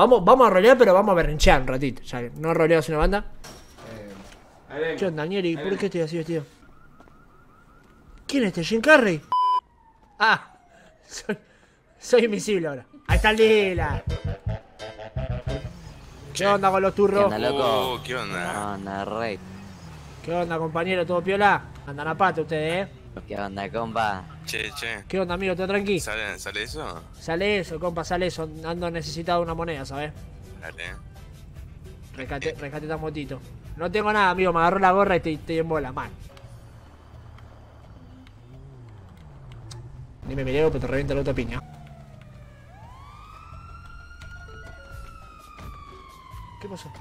Vamos, vamos a rolear, pero vamos a berrinchear un ratito. Ya que no roleamos una banda. ¿Qué onda, Nieri? ¿Por qué estoy así vestido? ¿Quién es este? ¿Jim Carrey? Ah, soy, soy invisible ahora. Ahí está el Lila. ¿Qué onda con los ¿Qué turros? onda, loco? Uh, ¿qué onda? ¿Qué onda, rey? ¿Qué onda, compañero? ¿Todo piola? Andan a pata ustedes, ¿eh? ¿Qué onda, compa? Che, che. ¿Qué onda, amigo? ¿Todo tranqui? ¿Sale, ¿Sale eso? Sale eso, compa, sale eso. Ando necesitado de una moneda, ¿sabes? Dale. Rescate, rescate esta motito. No tengo nada, amigo. Me agarró la gorra y estoy, estoy en bola, mal. Ni me miré, pero te revienta la otra piña. ¿Qué pasó?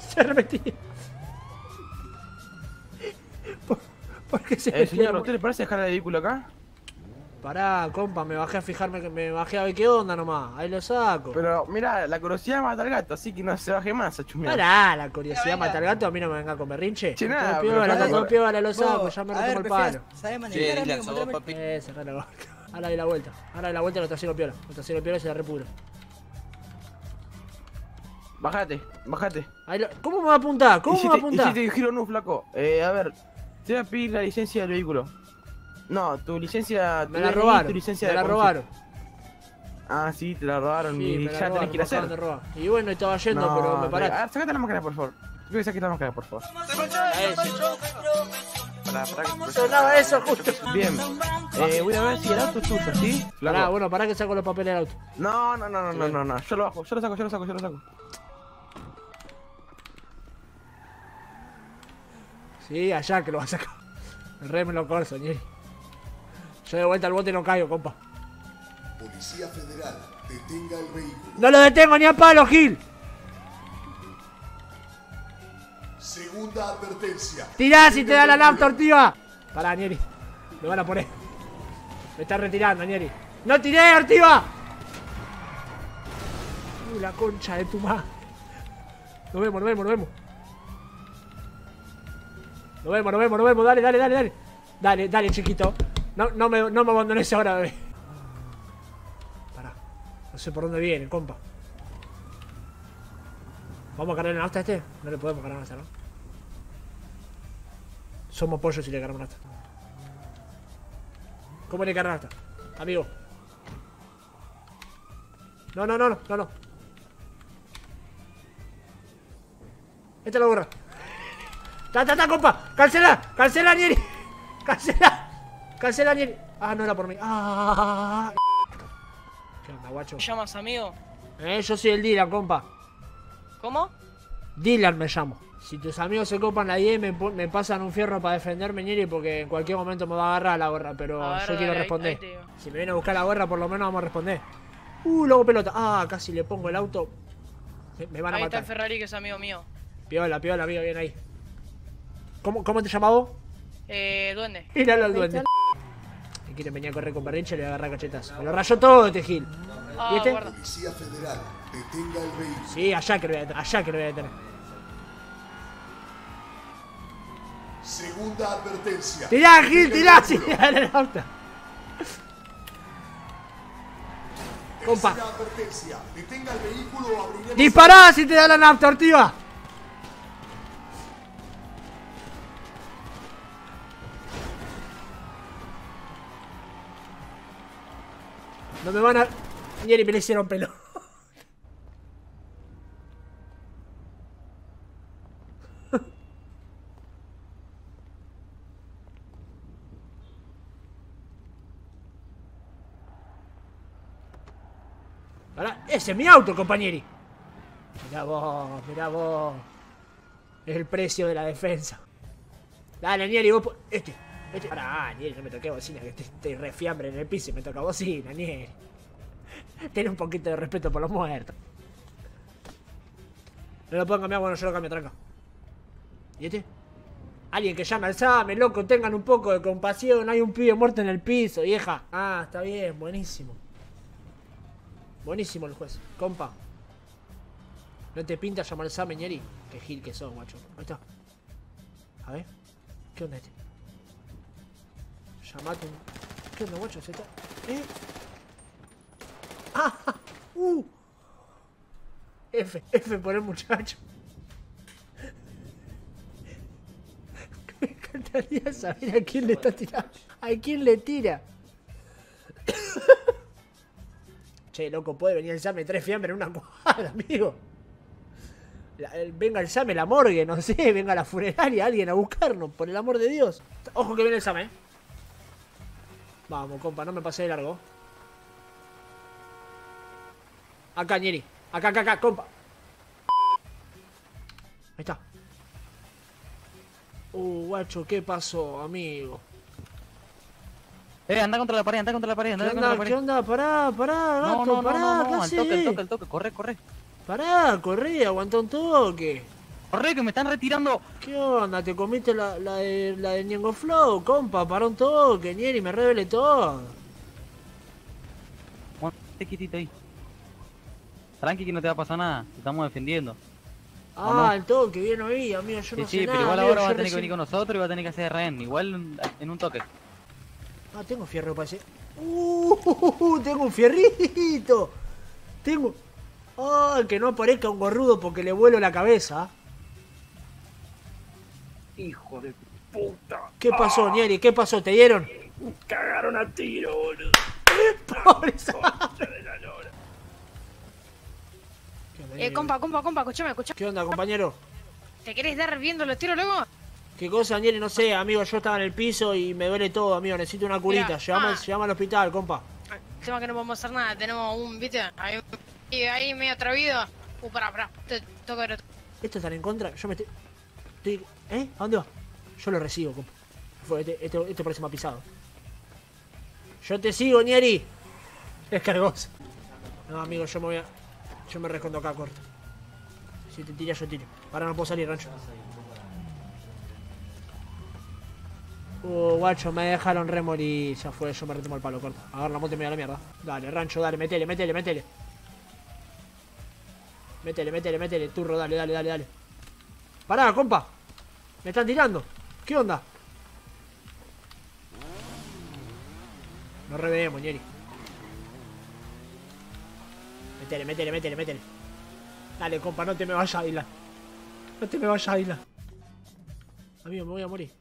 Se. Por qué se Eh, señor, ¿usted le parece dejar el vehículo acá? Pará, compa, me bajé a fijarme, que me bajé a ver qué onda nomás. Ahí lo saco. Pero mira, la curiosidad mata al gato, así que no se baje más a chumear. Pará, la curiosidad mata al gato, a mí no me venga con berrinche. Che, nada, piola, pero está pará, todo piola, lo saco, ya me rompimos el palo. ¿Sabés Che, manejar, Dylan, amigo? vos, papi. Eh, cerrá la boca. Ahora doy la vuelta. Ahora doy la vuelta, lo estaciono piola. Lo estaciono piola y se la repuro. Bájate, bájate. Ahí lo- ¿Cómo me va a apuntar? ¿Cómo me va a apuntar? hiciste giro no, flaco. Eh, a ver, te voy a pedir la licencia del vehículo. No, tu licencia... Me la DNI, robaron. Tu licencia Me de la conducir. robaron. Ah, sí, te la robaron Sí, y ya tenés que ir a hacer. Y bueno, estaba yendo, No, pero me A paraste. ver, sacate la máscara, por favor. Tú que saques la máscara, por favor. Pará, pará, que- Sonaba eso justo. Bien. Eh, voy a ver si el auto es tuyo, ¿sí? Pará, bueno, pará que saco los papeles del auto. No, no, no, no, no, no, no. Yo lo bajo, yo lo saco, yo lo saco, yo lo saco. Sí, allá que lo va a sacar. El rey me lo corso, Ñeri. Yo de vuelta al bote no caigo, compa. Policía Federal, detenga el vehículo. No lo detengo ni a palo, Gil. Segunda advertencia. Tirá si te da la nafta, Ortiva. Pará, Nieri. Me van a poner. Me está retirando, Nieri. ¡No tiré, Ortiva! Uy, la concha de tu madre. Nos vemos, nos vemos, nos vemos. Nos vemos, nos vemos, nos vemos. Dale, dale, dale, dale. Dale, dale, chiquito. No, no, me, no me abandones ahora, bebé. Pará. No sé por dónde viene, compa. ¿Vamos a cargar la nafta a este? No le podemos cargar nafta, ¿no? Somos pollos si le cargamos nafta. ¿Cómo le cargas nafta? Amigo. No, no, no, no, no. Esta es la gorra. ¡Ta, ta, ta, compa! ¡Cancela! ¡Cancela, Nieri! ¡Cancela! ¡Cancela, Nieri! Ah, no era por mí. Ah. ¿Qué onda, guacho? ¿Me llamas amigo? Eh, yo soy el Dylan, compa. ¿Cómo? Dylan me llamo. Si tus amigos se copan la 10 me, pasan un fierro para defenderme, Nieri, porque en cualquier momento me va a agarrar la gorra, pero A ver, yo quiero dale, ahí- responder. ahí si me viene a buscar la gorra, por lo menos vamos a responder. Uh, luego pelota. Ah, casi le pongo el auto. Me, me van a Ahí está el matar. Ferrari que es amigo mío. Piola, piola, amigo, bien ahí. ¿Cómo, cómo te llamás vos? Eh, duende. Míralo al duende. Si quieren venir a correr con berrinche, le voy a agarrar cachetazo. Me lo rayó todo este Gil. Ah, ¿Y este? Policía Federal, detenga el vehículo. Sí, allá que lo voy a detener. Allá que lo voy a detener. Segunda advertencia. ¡Tirá, Gil, tirá! el tirá el auto. Compa. Tercera advertencia. Detenga el vehículo o. ¡Dispará si te da la nafta, Ortiva! No me van a... Nieri me le hicieron pelo. Pará, ese es mi auto, compañeri. Mirá vos, mirá vos. Es el precio de la defensa. Dale, Nieri, vos... Este, este... Pará, Nieri, no me toqué bocina, que estoy, estoy re fiambre en el piso y me toca bocina, Nieri. Ten un poquito de respeto por los muertos. No lo puedo cambiar, bueno, yo lo cambio, tranca. ¿Y este? Alguien que llame al SAME, loco, tengan un poco de compasión. Hay un pibe muerto en el piso, vieja. Ah, está bien, buenísimo. Buenísimo el juez. Compa. ¿No te pinta llamar al SAME, Ñeri? Qué gil que sos, guacho. Ahí está. A ver. ¿Qué onda este? Un... ¿Qué onda, guacho? ¿Se está... ¿Eh? ¡Ah! ¡Uh! F, F por el muchacho. Me encantaría saber a quién le está tirando. ¿A quién le tira? Che, loco, puede venir el SAME tres fiambres en una cuadra, amigo. La- el- venga el SAME, la morgue, no sé, venga la funeraria, alguien a buscarnos, por el amor de Dios. Ojo que viene el SAME, eh. Vamos, compa, no me pasé de largo. Acá, Ñeri. Acá, acá, acá, compa. Ahí está. Uh, guacho, ¿qué pasó, amigo? Eh, anda contra la pared, anda contra la pared, ¿Qué anda contra la onda? pared. ¿Qué onda? Pará, pará, gato, No, no, no, pará, no, ¿qué no, al haces? toque, al toque, al toque, corre, corre. Pará, corrí, aguanta un toque. Corre, que me están retirando. ¿Qué onda? ¿Te comiste la, la de, la de Ñengo Flow, compa? Pará un toque, Ñeri, me revele todo. Ponte quietito ahí. Tranqui que no te va a pasar nada, te estamos defendiendo. Ah, no? el toque, bien oí, amigo, yo Sí, no sí, sé pero nada, igual amigo, ahora va a tener que venir con nosotros y va a tener que hacer rehén, igual en- en un toque. Ah, tengo fierro para ese. Uh, tengo un fierrito. Tengo. Ah, que no aparezca un gorrudo porque le vuelo la cabeza. Hijo de puta. ¿Qué pasó, Nieri? ¿Qué pasó? ¿Te dieron? Cagaron a tiro, boludo. Pobre. De la lora. ¿Qué onda, Eh, compa, compa, compa, escuchame, escuchame. ¿Qué onda, compañero? ¿Te querés dar viendo los tiros luego? ¿Qué cosa, Nieri? No sé, amigo. Yo estaba en el piso y me duele todo, amigo. Necesito una curita. Llévame, ah. al hospital, compa. El tema que no podemos hacer nada, tenemos un, viste, ahí, y ahí medio atrevido. Uh, pará, pará, te toca ver otro. ¿Esto están en contra? Yo me estoy... ¿Eh? ¿A dónde va? Yo lo recibo, compa. Este, este, este parece más pisado. Yo te sigo, Nieri. Es cargoso. No, amigo, yo me voy a... Yo me rescondo acá, corto. Si te tiras, yo tiro. Ahora no puedo salir, rancho. Uh, guacho, me dejaron re morir. Ya fue, yo me retomo el palo, corto. Agarra la moto me da la mierda. Dale, rancho, dale, metele, metele, metele. Métele, métele, métele, turro, dale, dale, dale, dale. Pará, compa. Me están tirando. ¿Qué onda? No reveemos, Ñeri. Métele, métele, métele, métele. Dale, compa, no te me vayas a isla. No te me vayas a isla. Amigo, me voy a morir.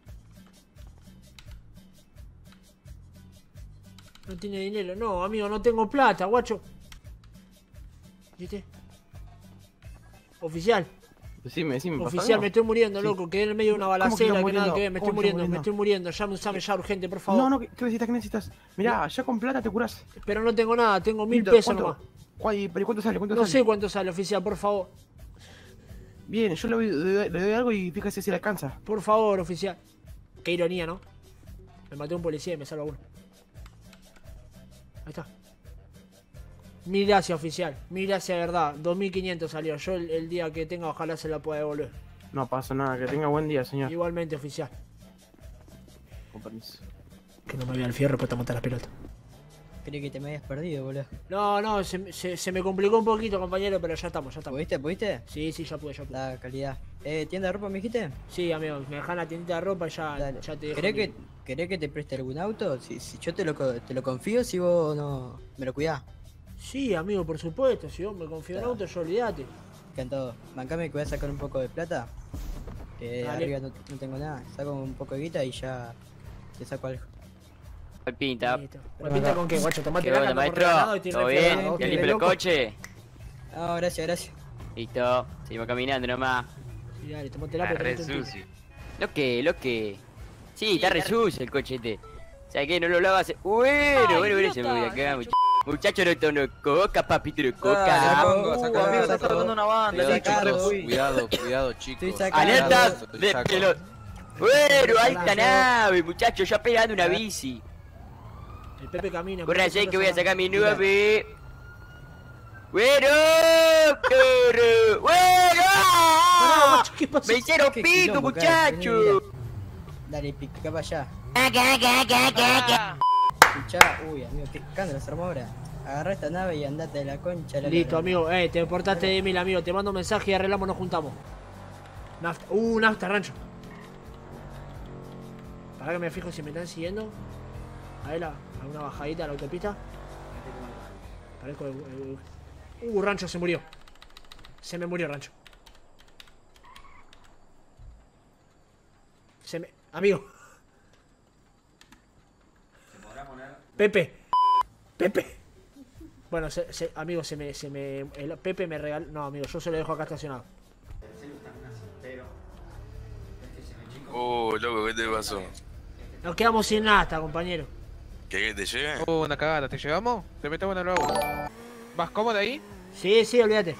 No tiene dinero. No, amigo, no tengo plata, guacho. ¿Viste? Oficial. Decime, decime, ¿pasa Oficial, me estoy muriendo, loco. Quedé en el medio de una ¿Cómo que balacera que nada que ver. Me estoy ¿Cómo que muriendo, me estoy muriendo. Llame un SAME ya urgente, por favor. No, no, ¿qué, necesitas? ¿Qué necesitas? Mirá, ya con plata te curás. Pero no tengo nada, tengo mil pesos ¿cuánto? nomás. ¿Cuál- ¿Pero cuánto sale? ¿Cuánto No sale? sé cuánto sale, oficial, por favor. Bien, yo le doy, le doy- le doy algo y fíjese si le alcanza. Por favor, oficial. Qué ironía, ¿no? Me maté a un policía y me salva uno. Ahí está. Mil gracias, oficial. Mil gracias, de verdad. 2500 salió. Yo el, el día que tenga, ojalá se la pueda devolver. No pasa nada, que tenga buen día, señor. Igualmente, oficial. Con permiso. Que no me vea el fierro para matar las pelotas. Creí que te me habías perdido, boludo. No, no, se, se- se me complicó un poquito, compañero, pero ya estamos, ya estamos. ¿Pudiste? ¿Pudiste? Sí, sí, ya pude, ya pude. La calidad. Eh, ¿tienda de ropa me dijiste? Sí, amigo, me dejan la tiendita de ropa y ya, Dale. ya te dejo. ¿Querés que, ¿Querés que te preste algún auto? Si, si yo te lo, te lo confío, si vos no me lo cuidás. Sí, amigo, por supuesto. Si vos me confío en auto, yo olvídate. Encantado. Bancame que voy a sacar un poco de plata. Que Dale. arriba no, no tengo nada. Saco un poco de guita y ya te saco algo. Hoy pinta. Listo. ¿Me pinta con qué, guacho? Tomate ¿Qué onda, maestro? te ¿Todo bien? ¿no? ¿Ya ¿Qué, limpio el coche? No, gracias, gracias. Listo. Seguimos caminando nomás. Sí, dale, tomate la Está re sucio. Lo que, lo que. Sí, está re sucio el coche este. ¿Sabes qué? No lo lavas. hace- Bueno, Ay, bueno, bueno, se me voy a idiota. cagar, muchacho. No tono coca, papito de coca. saco. Uh, saca, amigo, saca. está tocando una banda. Chicos. uy. Cuidado, cuidado, chicos. Alerta de saco. pelot. Bueno, ahí está nave, muchacho. Ya pegando una bici. El Pepe camina. Corre allá que voy a sacar mi nueve. Bueno, perro. Bueno. Me hicieron Qué pico, quilombo, muchacho. cara, Dale, pica para allá. Ah, Escuchá, uy, amigo, qué escándalo se armó ahora. Agarra esta nave y andate de la concha. la Listo, lora. amigo. Eh, te portaste de mil, amigo. Te mando un mensaje y arreglamos, nos juntamos. Nafta. Uh, nafta, rancho. Para que me fijo si me están siguiendo. A ver, a una bajadita a la autopista. Parezco. eh, uh, rancho se murió. Se me murió rancho. Se me... Amigo. Pepe. Pepe. Bueno, se, se- amigo, se me, se me... El Pepe me regaló... No, amigo, yo se lo dejo acá estacionado. Uh, loco, ¿qué te pasó? Nos quedamos sin nada, compañero. ¿Querés que te lleve? Uh, una cagada, ¿te llevamos? Te metemos en el baúl. ¿Vas cómodo ahí? Sí, sí, olvídate.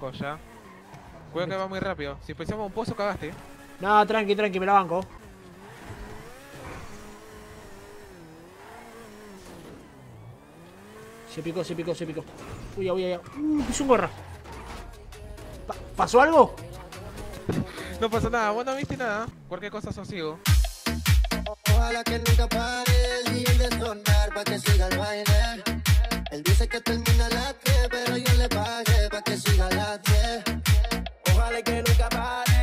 Cosa. Cuidado que va muy rápido. Si pensamos un pozo, cagaste. No, tranqui, tranqui, me la banco. Se picó, se picó, se picó. Uy, uy, uy. Uh, es un gorra. ¿Pa ¿Pasó algo? No pasó nada, vos no viste nada. Cualquier cosa sosiego. Ojalá que nunca pare el día de sonar para que siga el baile. Él dice que termina a las 3, pero yo le pagué para que siga a las 10. Ojalá que nunca pare.